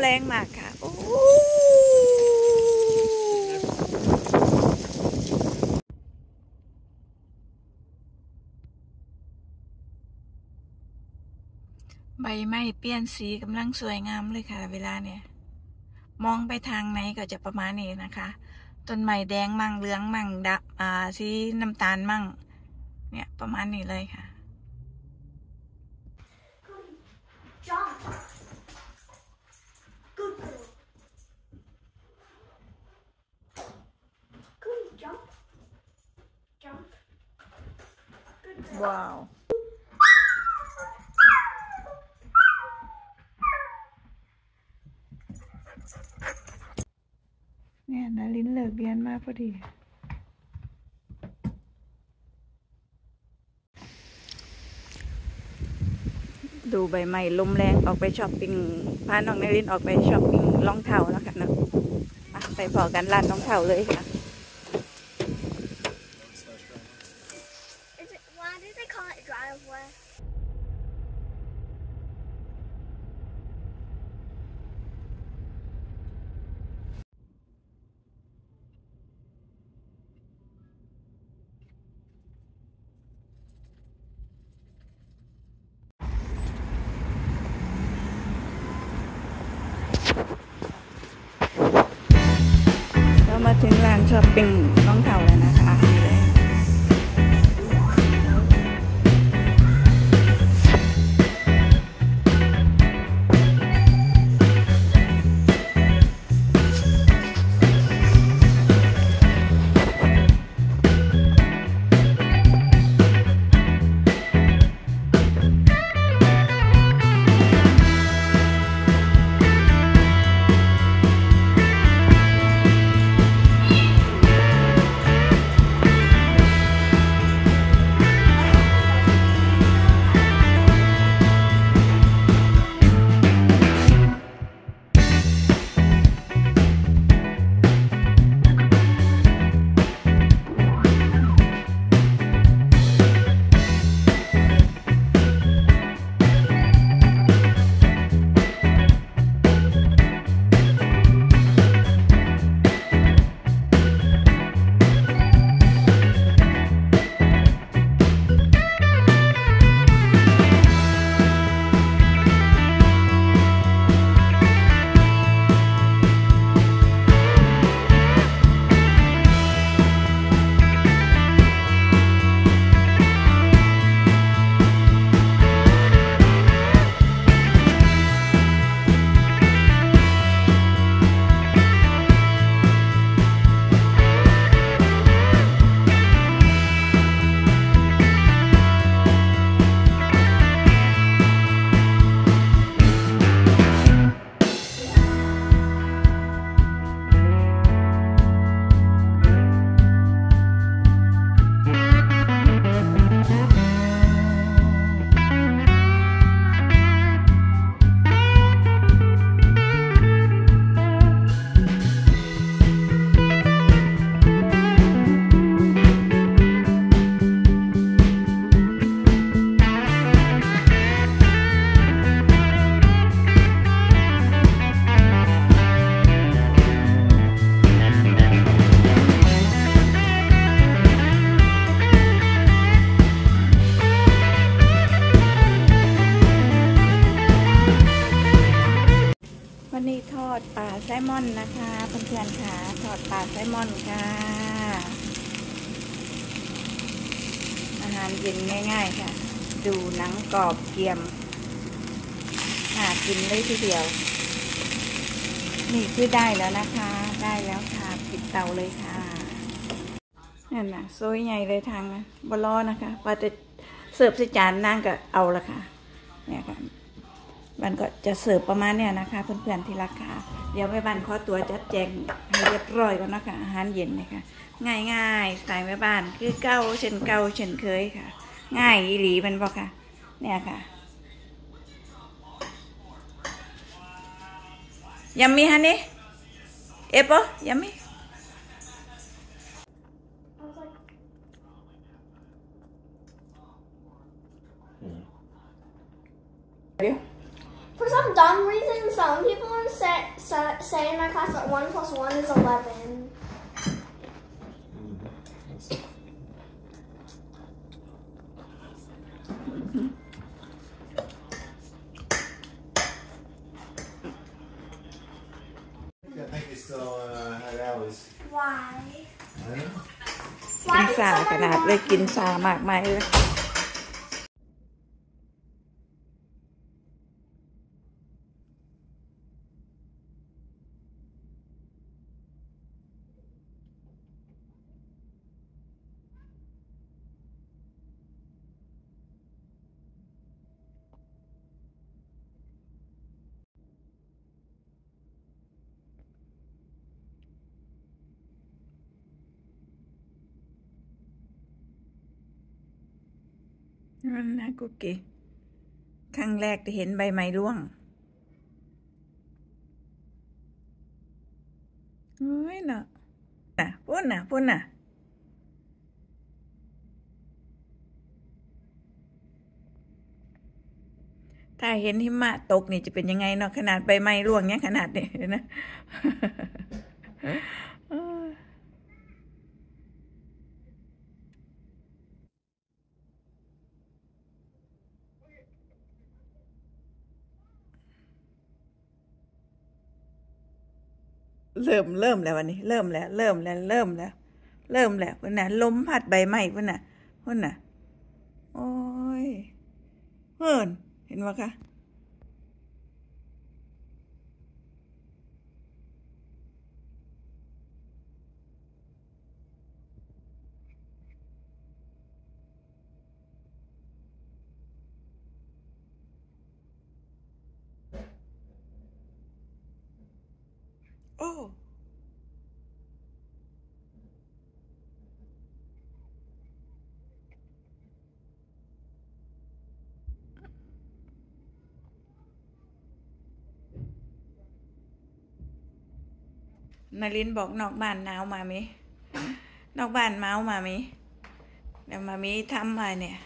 แรงมากค่ะ โอ้ใบไม้เปลี่ยนสีกำลังสวยงามเลยค่ะ เวลาเนี่ย มองไปทางไหนก็จะประมาณนี้นะคะ ต้นไม้แดงมั่งเหลืองมั่งดำอ่าสีน้ำตาลมั่ง เนี่ยประมาณนี้เลยค่ะ ว้าว เนี่ยนาลินเลิกเรียนมาพอดีดูใบไม้ลมแรงออกไปช้อปปิ้งพาน้องนารินออกไปช้อปปิ้งรองเท้าแล้วค่ะเนอะอะไปพอกันร้านรองเท้าเลยค่ะ เรามาถึงร้านช้อปปิ้งรองเท้าแล้ว วันนี้ทอดปลาไซลมอนนะคะเพื่อนๆค่ะทอดปลาไซลมอนค่ะ อาหารเย็นง่าย ๆ ค่ะ ดูหนังกรอบเกรียมหากินเลยทีเดียว นี่คือได้แล้วนะคะ ได้แล้วค่ะปิดเตาเลยค่ะนั่นนะโซยใหญ่เลยทางนั้นบลอนะคะพอจะเสิร์ฟใส่จานนั่งก็เอาละค่ะเนี่ยค่ะ มันก็จะเสิร์ฟประมาณเนี่ยนะคะเพื่อนๆที่รักค่ะ เดี๋ยวแม่บ้านขอตัวจัดแจงให้เรียบร้อยก่อนนะคะอาหารเย็นนะคะง่ายๆสไตล์แม่บ้านคือเก่าเช่นเก่าเช่นเคยค่ะ ง่ายอีหลีมันบอกค่ะ เนี่ยค่ะยำมีฮันนี่เอปะยำมี I was like, เดี๋ยว For some dumb reason, some people say, say, say in my class that 1 plus 1 is 11. I think it's still uh, had hours. Why? I don't know. กินซาขนาดเลยกินซามากมายเลย นั่นนะกุกกี้ครั้งแรกที่เห็นใบไม้ร่วงโอ้ยเนาะน่ะพุ่นน่ะพุ่นน่ะถ้าเห็นหิมะตกนี่จะเป็นยังไงเนาะขนาดใบไม้ร่วงเนี้ยขนาดเนี้นะ เริ่มเริ่มแล้ววันนี้ เริ่มแล้ว เริ่มแล้ว เริ่มแล้ว เริ่มแล้วพุ่นน่ะลมพัดใบไม้พุ่นน่ะพุ่นน่ะ โอ้ยเฮินเห็นไหมคะ โอ้ นารินบอกนอกบ้านหนาวมามินอกบ้านเมาส์มามิเดี๋ยวมามิทำมาเนี่ย